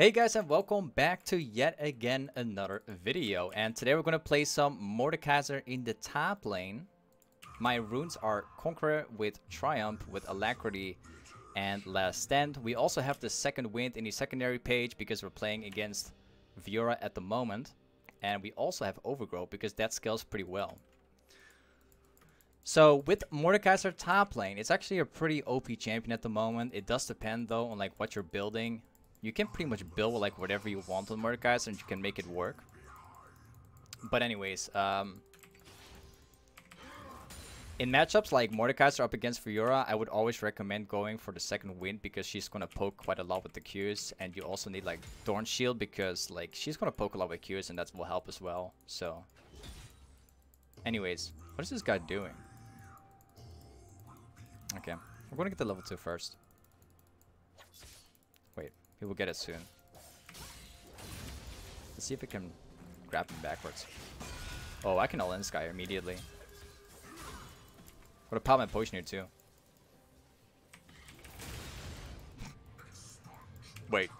Hey guys and welcome back to yet again another video and today we're gonna play some Mordekaiser in the top lane. My runes are Conqueror with Triumph with Alacrity and Last Stand. We also have the second wind in the secondary page because we're playing against Fiora at the moment. And we also have Overgrowth because that scales pretty well. So with Mordekaiser top lane, it's actually a pretty OP champion at the moment. It does depend though on like what you're building. You can pretty much build like whatever you want on Mordekaiser and you can make it work. But anyways, um, in matchups like Mordekaiser up against Fiora, I would always recommend going for the second wind because she's gonna poke quite a lot with the Qs, and you also need like Doran's Shield because like she's gonna poke a lot with Qs, and that will help as well. So, anyways, what is this guy doing? Okay, we're gonna get the level two first. He will get it soon. Let's see if we can grab him backwards. Oh, I can all in this guy immediately. Would have popped my potion here too. Wait.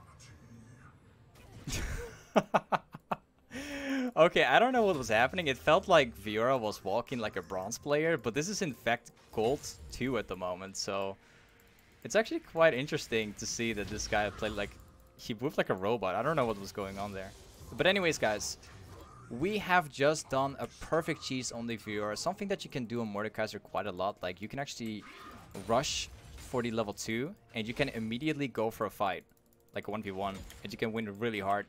okay, I don't know what was happening. It felt like Fiora was walking like a bronze player, but this is in fact gold 2 at the moment, so... It's actually quite interesting to see that this guy played like... He moved like a robot. I don't know what was going on there. But anyways, guys, we have just done a perfect cheese on the Fiora, something that you can do on Mordekaiser quite a lot. Like, you can actually rush for the level 2, and you can immediately go for a fight, like a 1v1, and you can win really hard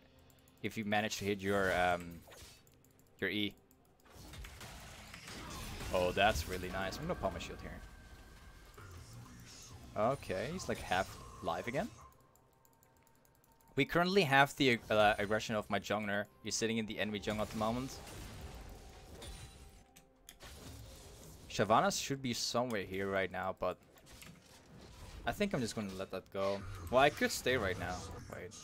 if you manage to hit your, um, your E. Oh, that's really nice. I'm gonna pop my shield here. Okay, he's like half live again. We currently have the uh, aggression of my jungler. He's sitting in the enemy jungle at the moment. Shyvana should be somewhere here right now, but I think I'm just going to let that go. Well, I could stay right now. Wait.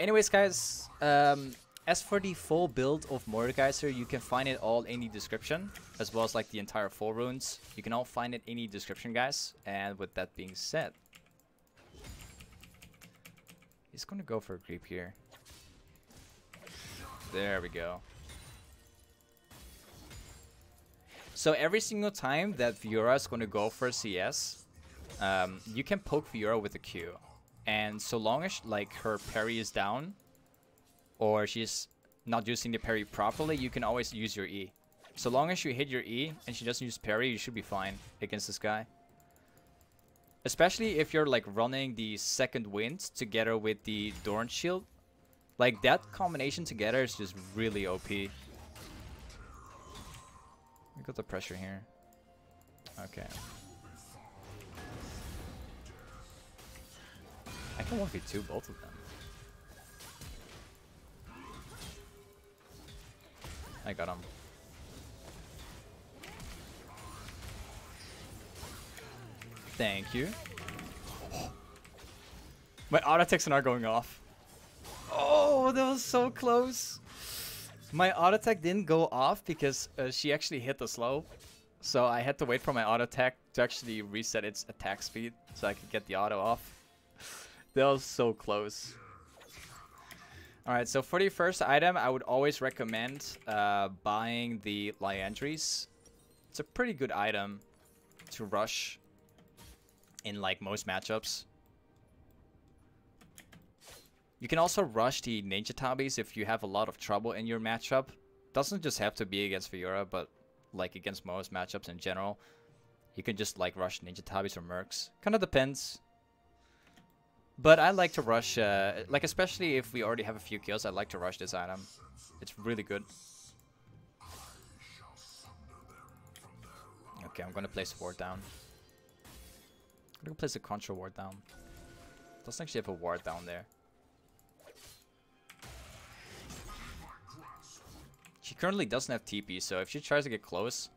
Anyways, guys, um, as for the full build of Mordekaiser, you can find it all in the description, as well as like the entire full runes. You can all find it in the description, guys. And with that being said, He's going to go for a creep here. There we go. So every single time that Fiora is going to go for a CS, um, you can poke Fiora with a Q. And so long as like her parry is down, or she's not using the parry properly, you can always use your E. So long as you hit your E and she doesn't use parry, you should be fine against this guy. Especially if you're like running the second wind together with the Doran's Shield. Like that combination together is just really OP. We got the pressure here. Okay. I can 1v2 both of them. I got him. Thank you. My auto attacks are not going off. Oh, that was so close. My auto attack didn't go off because uh, she actually hit the slow. So I had to wait for my auto attack to actually reset its attack speed so I could get the auto off. that was so close. Alright, so for the first item, I would always recommend uh, buying the Liandry's. It's a pretty good item to rush in like most matchups. You can also rush the Ninja Tabis if you have a lot of trouble in your matchup. Doesn't just have to be against Fiora, but like against most matchups in general. You can just like rush Ninja Tabis or Mercs. Kind of depends. But I like to rush, uh, like especially if we already have a few kills, I like to rush this item. It's really good. Okay, I'm gonna place support down. I'm gonna place a control ward down. Doesn't actually have a ward down there. She currently doesn't have TP, so if she tries to get close,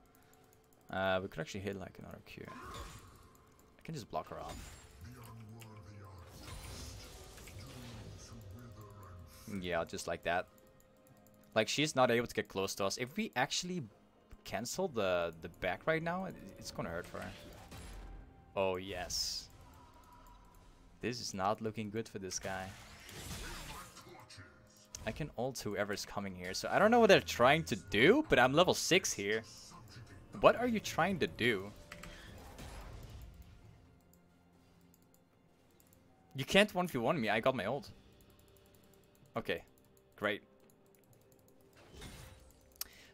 uh, we could actually hit like another Q. I can just block her off. Yeah, just like that. Like she's not able to get close to us. If we actually cancel the the back right now, it's gonna hurt for her. Oh, yes. This is not looking good for this guy. I can ult whoever's coming here, so I don't know what they're trying to do, but I'm level 6 here. What are you trying to do? You can't 1v1 me, I got my ult. Okay, great.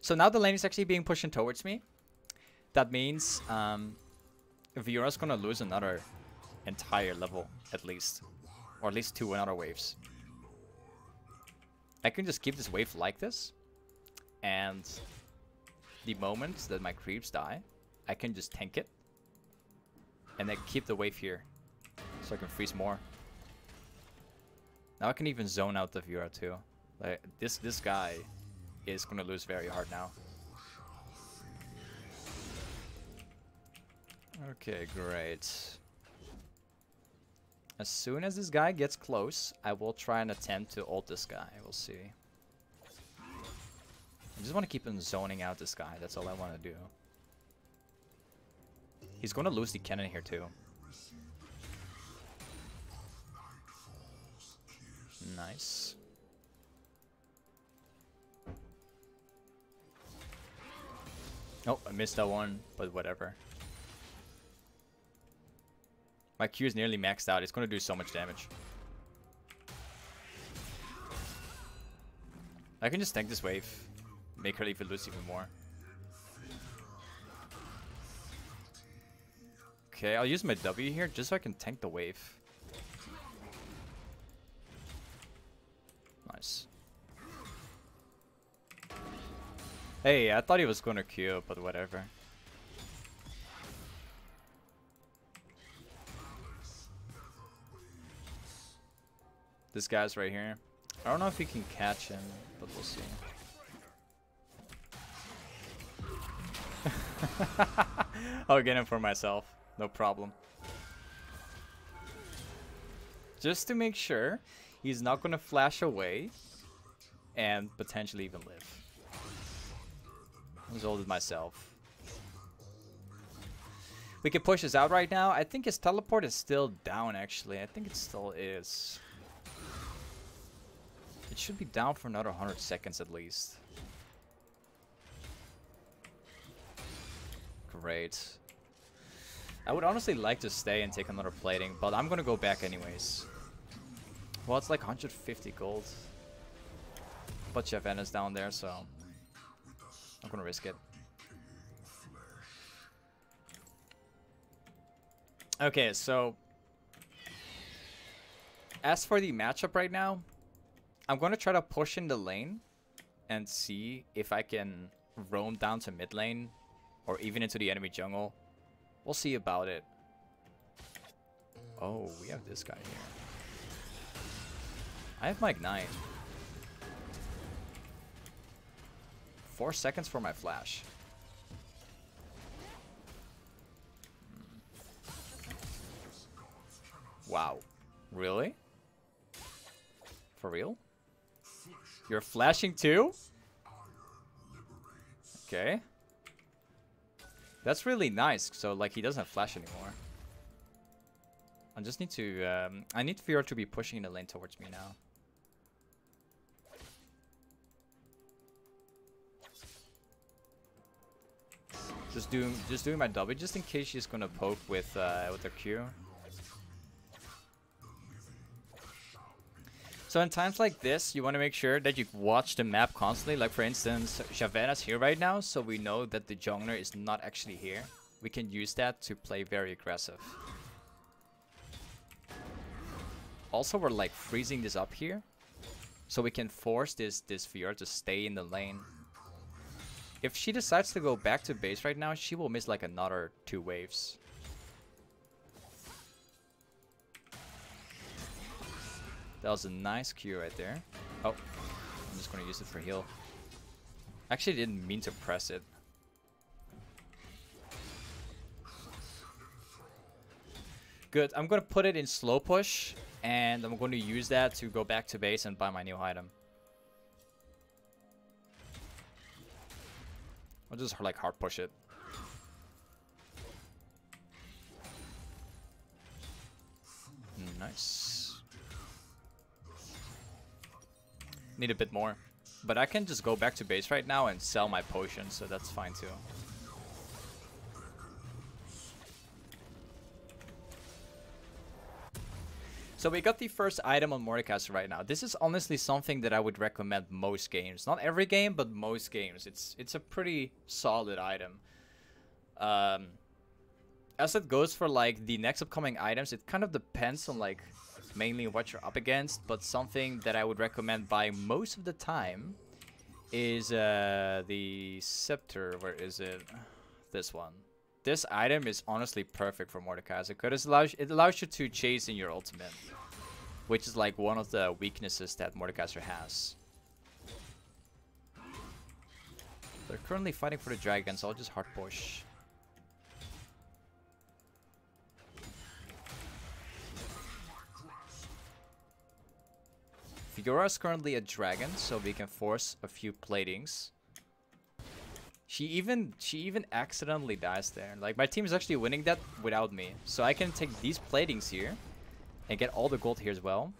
So now the lane is actually being pushed towards me. That means um, Fiora's gonna lose another entire level, at least. Or at least two another waves. I can just keep this wave like this. And the moment that my creeps die, I can just tank it. And then keep the wave here. So I can freeze more. Now I can even zone out the Fiora too. Like this this guy is gonna lose very hard now. Okay, great. As soon as this guy gets close, I will try and attempt to ult this guy. We'll see. I just want to keep him zoning out this guy. That's all I want to do. He's going to lose the cannon here too. Nice. Oh, I missed that one, but whatever. My Q is nearly maxed out. It's going to do so much damage. I can just tank this wave. Make her even lose even more. Okay, I'll use my W here just so I can tank the wave. Nice. Hey, I thought he was gonna Q, but whatever. This guy's right here. I don't know if we can catch him, but we'll see. I'll get him for myself. No problem. Just to make sure he's not going to flash away and potentially even live. I was myself. We can push this out right now. I think his teleport is still down, actually. I think it still is. It should be down for another 100 seconds at least. Great. I would honestly like to stay and take another plating, but I'm gonna go back anyways. Well, it's like 150 gold. But Shyvana's down there, so I'm gonna risk it. Okay, so as for the matchup right now, I'm going to try to push in the lane and see if I can roam down to mid lane or even into the enemy jungle. We'll see about it. Oh, we have this guy here. I have my Ignite. Four seconds for my flash. Hmm. Wow. Really? For real? You're flashing too? Okay. That's really nice. So, like, he doesn't flash anymore. I just need to... Um, I need Fiora to be pushing the lane towards me now. Just doing, just doing my W, just in case she's gonna poke with, uh, with her Q. So in times like this, you want to make sure that you watch the map constantly. Like for instance, Shyvana's here right now, so we know that the jungler is not actually here. We can use that to play very aggressive. Also, we're like freezing this up here. So we can force this, this Fiora to stay in the lane. If she decides to go back to base right now, she will miss like another two waves. That was a nice Q right there. Oh, I'm just going to use it for heal. Actually didn't mean to press it. Good, I'm going to put it in slow push and I'm going to use that to go back to base and buy my new item. I'll just like hard push it. Hmm, nice. Need a bit more. But I can just go back to base right now and sell my potion, so that's fine too. So we got the first item on Mordekaiser right now. This is honestly something that I would recommend most games. Not every game, but most games. It's it's a pretty solid item. Um, as it goes for like the next upcoming items, it kind of depends on like mainly what you're up against. But something that I would recommend buying most of the time is uh, the Scepter. Where is it? This one. This item is honestly perfect for Mordekaiser because it allows, it allows you to chase in your ultimate. Which is like one of the weaknesses that Mordekaiser has. They're currently fighting for the dragon, so I'll just hard push. Fiora is currently a dragon, so we can force a few platings. She even she even accidentally dies there. Like my team is actually winning that without me. So I can take these platings here and get all the gold here as well.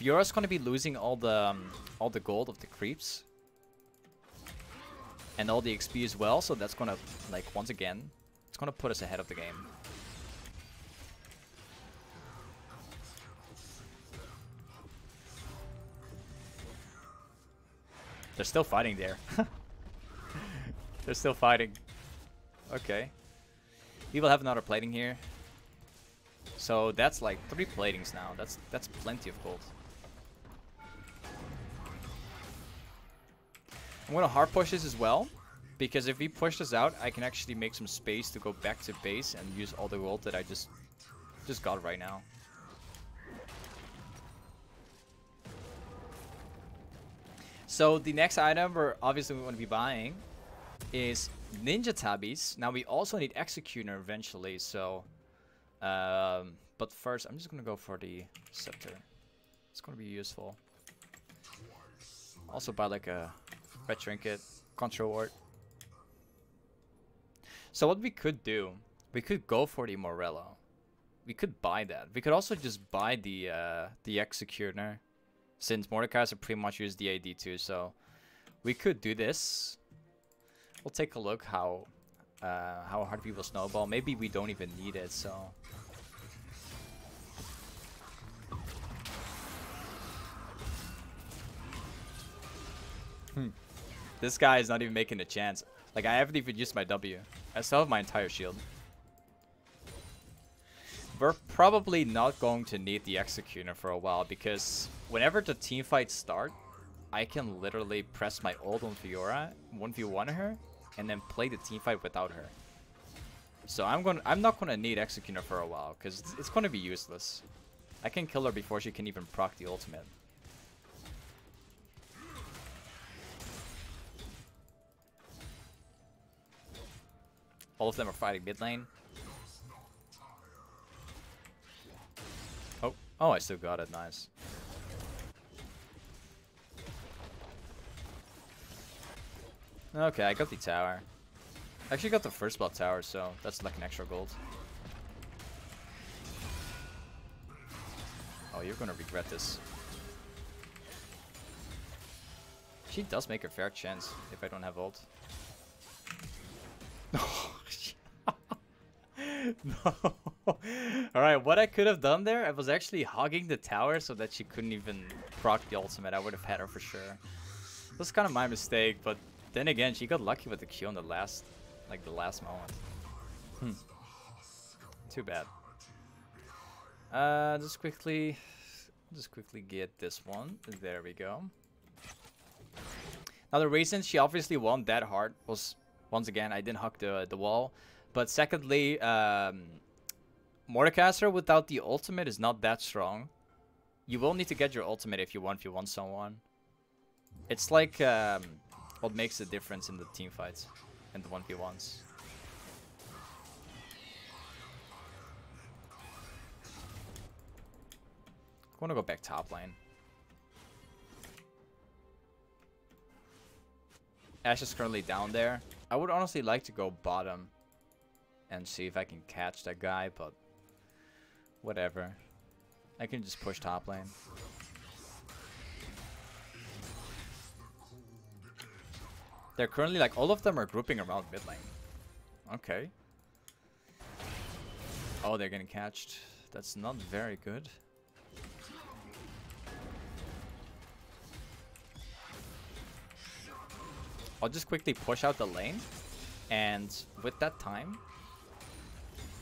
Fiora's gonna be losing all the um, all the gold of the creeps and all the XP as well. So that's gonna like once again, it's gonna put us ahead of the game. They're still fighting there. They're still fighting. Okay. We will have another plating here. So that's like three platings now. That's that's plenty of gold. I'm gonna hard push this as well. Because if we push this out, I can actually make some space to go back to base and use all the gold that I just just got right now. So the next item we're obviously going to be buying is Ninja Tabis. Now we also need Executioner eventually, so... Um, but first, I'm just going to go for the Scepter. It's going to be useful. Also buy like a Red Trinket, Control Ward. So what we could do, we could go for the Morello. We could buy that. We could also just buy the uh, the Executioner since Mordekaiser pretty much used the AD too, so we could do this. We'll take a look how uh, how hard people snowball. Maybe we don't even need it, so... Hmm. This guy is not even making a chance. Like, I haven't even used my W. I still have my entire shield. We're probably not going to need the Executioner for a while because whenever the team fights start, I can literally press my ult on Fiora, 1v1 her, and then play the team fight without her. So I'm going I'm not gonna need Executioner for a while, because it's, it's gonna be useless. I can kill her before she can even proc the ultimate. All of them are fighting mid lane. Oh, I still got it. Nice. Okay, I got the tower. I actually got the first blood tower, so that's like an extra gold. Oh, you're gonna regret this. She does make a fair chance if I don't have ult. no. Alright, what I could have done there, I was actually hogging the tower so that she couldn't even proc the ultimate. I would have had her for sure. That's kind of my mistake, but then again, she got lucky with the Q in the last, like the last moment. Hmm. Too bad. Uh, just quickly, just quickly get this one. There we go. Now the reason she obviously won that hard was, once again, I didn't hug the the wall. But secondly, um, Mordekaiser without the ultimate is not that strong. You will need to get your ultimate if you want if you want someone. It's like um, what makes the difference in the team fights and the 1v1s. I want to go back top lane. Ashe is currently down there. I would honestly like to go bottom and see if I can catch that guy, but Whatever. I can just push top lane. They're currently like all of them are grouping around mid lane. Okay. Oh, they're getting catched. That's not very good. I'll just quickly push out the lane. And with that time,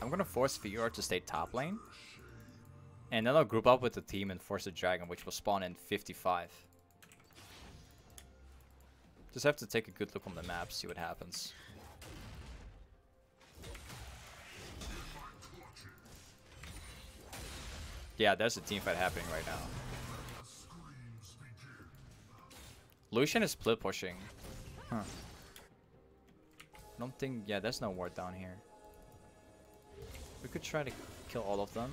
I'm going to force Fiora to stay top lane. And then I'll group up with the team and force a dragon, which will spawn in 55. Just have to take a good look on the map, see what happens. Yeah, there's a team fight happening right now. Lucian is split pushing. Huh. I don't think... Yeah, there's no ward down here. We could try to kill all of them.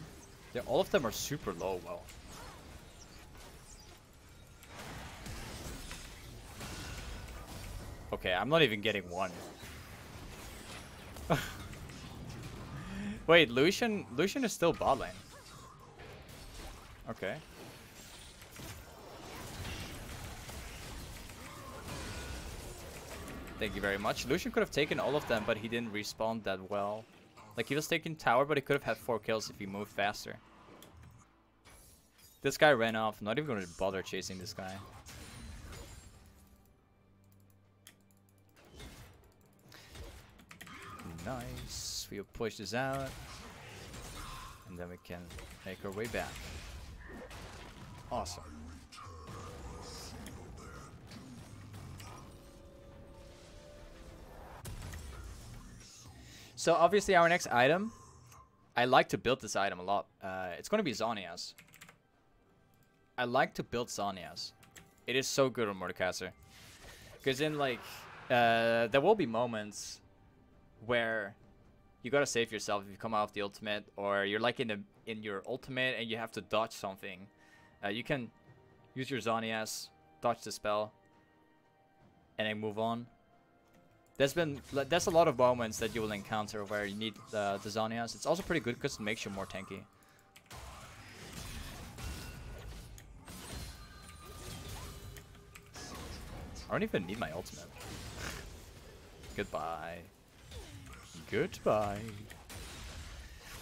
Yeah, all of them are super low, well. Okay, I'm not even getting one. Wait, Lucian Lucian is still bot lane. Okay. Thank you very much. Lucian could have taken all of them, but he didn't respawn that well. Like, he was taking tower, but he could have had 4 kills if he moved faster. This guy ran off. Not even going to bother chasing this guy. Nice. We'll push this out. And then we can make our way back. Awesome. So obviously our next item, I like to build this item a lot. Uh, it's going to be Zhonya's. I like to build Zhonya's. It is so good on Mordekaiser. Because in like, uh, there will be moments where you gotta save yourself if you come out of the ultimate, or you're like in the in your ultimate and you have to dodge something. Uh, you can use your Zhonya's, dodge the spell, and then move on. There's been there's a lot of moments that you will encounter where you need uh, the Zhonya's. It's also pretty good because it makes you more tanky. I don't even need my ultimate. Goodbye. Goodbye.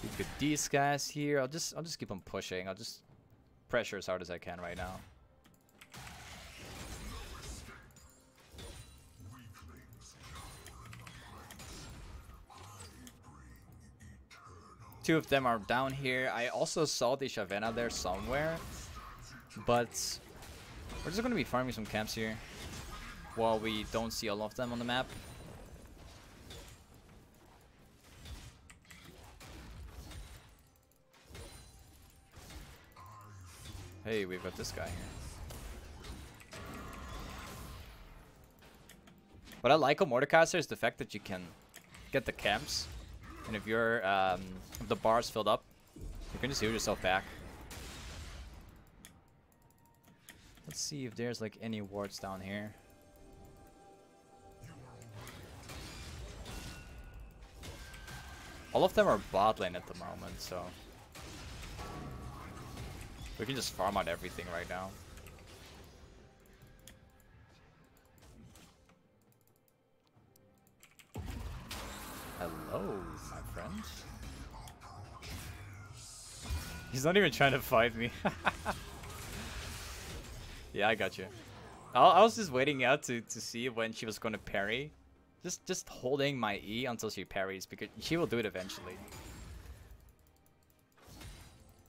We get these guys here. I'll just I'll just keep them pushing. I'll just pressure as hard as I can right now. Two of them are down here. I also saw the Shyvana there somewhere. But we're just going to be farming some camps here. While we don't see all of them on the map. Hey, we've got this guy here. What I like on Mordekaiser is the fact that you can get the camps. And if your um, if the bar is filled up, you can just heal yourself back. Let's see if there's like any wards down here. All of them are bot lane at the moment, so we can just farm out everything right now. Hello. He's not even trying to fight me. yeah, I got you. I, I was just waiting out to, to see when she was going to parry. Just just holding my E until she parries because she will do it eventually.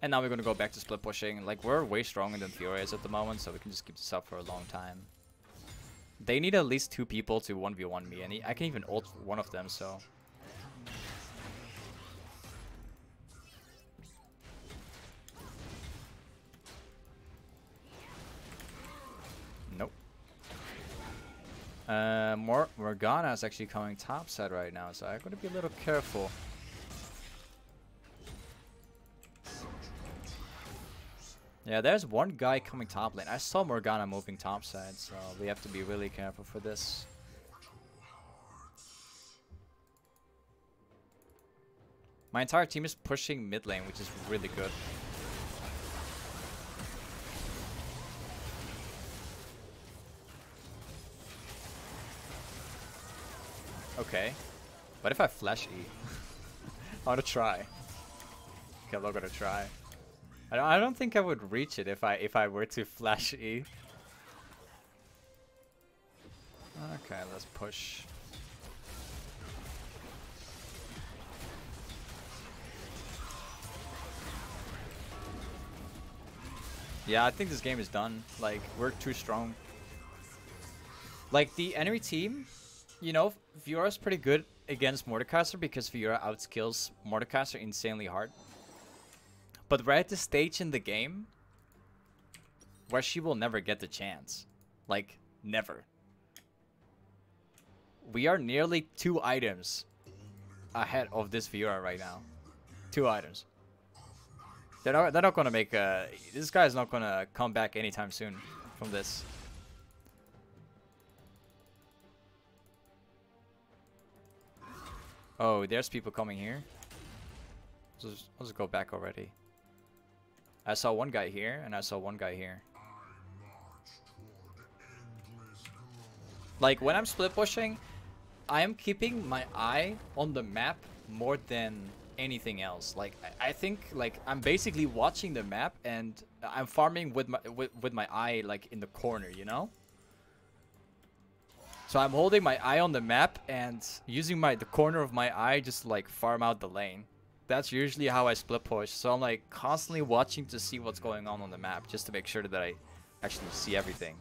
And now we're gonna go back to split pushing. Like, we're way stronger than Fiora's at the moment, so we can just keep this up for a long time. They need at least two people to 1v1 me, and I can even ult one of them, so... Uh, Mor Morgana is actually coming topside right now, so I gotta be a little careful. Yeah, there's one guy coming top lane. I saw Morgana moving top side, so we have to be really careful for this. My entire team is pushing mid lane, which is really good. Okay. What if I flash E? I want to try. Okay, I'm not gonna try. I don't, I don't think I would reach it if I if I were to flash E. Okay, let's push. Yeah, I think this game is done. Like, we're too strong. Like, the enemy team, you know, Fiora's pretty good against Mordekaiser because Fiora outskills Mordekaiser insanely hard. But we're at the stage in the game where she will never get the chance. Like, never. We are nearly two items ahead of this Fiora right now. Two items. They're not, they're not gonna make a... This guy's not gonna come back anytime soon from this. Oh, there's people coming here. Let's just, let's go back already. I saw one guy here, and I saw one guy here. Like, when I'm split pushing, I am keeping my eye on the map more than anything else. Like, I, I think, like, I'm basically watching the map, and I'm farming with my, with, with my eye, like, in the corner, you know? So I'm holding my eye on the map and using my the corner of my eye just like farm out the lane. That's usually how I split push. So I'm like constantly watching to see what's going on on the map just to make sure that I actually see everything.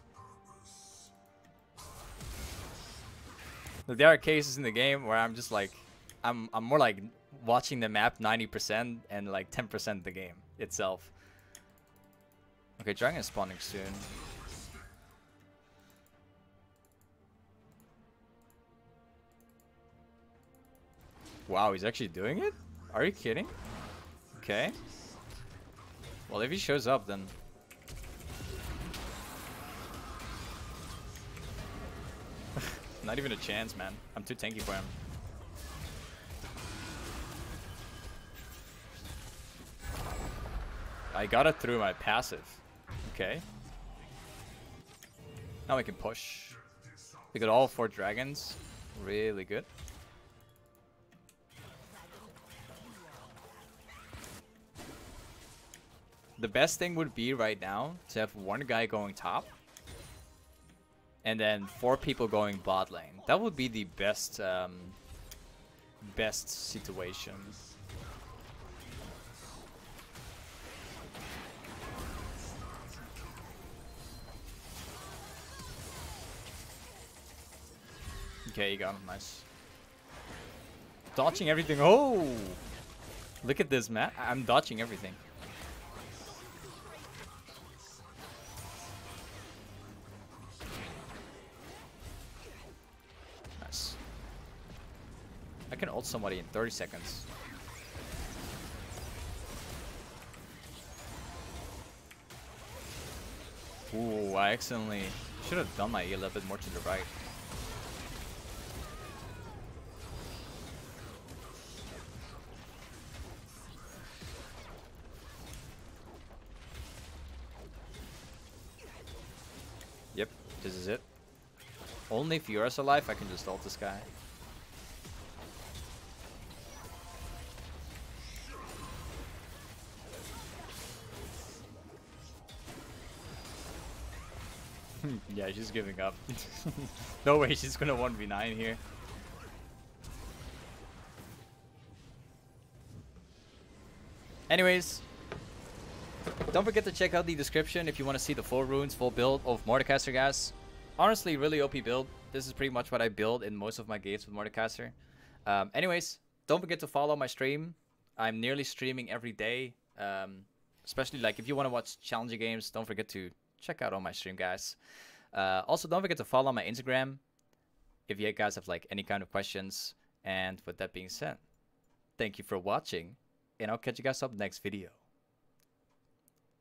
There are cases in the game where I'm just like, I'm, I'm more like watching the map 90% and like 10% the game itself. Okay, dragon spawning soon. Wow, he's actually doing it? Are you kidding? Okay. Well, if he shows up, then... Not even a chance, man. I'm too tanky for him. I got it through my passive. Okay. Now we can push. We got all four dragons. Really good. The best thing would be right now to have one guy going top and then four people going bot lane. That would be the best um, best situation. Okay, you got him. Nice. Dodging everything. Oh! Look at this, man. I'm dodging everything. Can ult somebody in 30 seconds. Ooh, I accidentally should have done my E a little bit more to the right. Yep, this is it. Only if Fiora's alive, I can just ult this guy. yeah, she's giving up. no way she's gonna 1v9 here. Anyways, don't forget to check out the description if you want to see the full runes, full build of Mordekaiser, guys. Honestly, really OP build. This is pretty much what I build in most of my games with Mordekaiser. Um, anyways, don't forget to follow my stream. I'm nearly streaming every day. Um, especially like if you want to watch challenging games, don't forget to check out on my stream, guys. Uh, also, don't forget to follow my Instagram if you guys have like any kind of questions. And with that being said, thank you for watching, and I'll catch you guys up next video.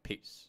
Peace.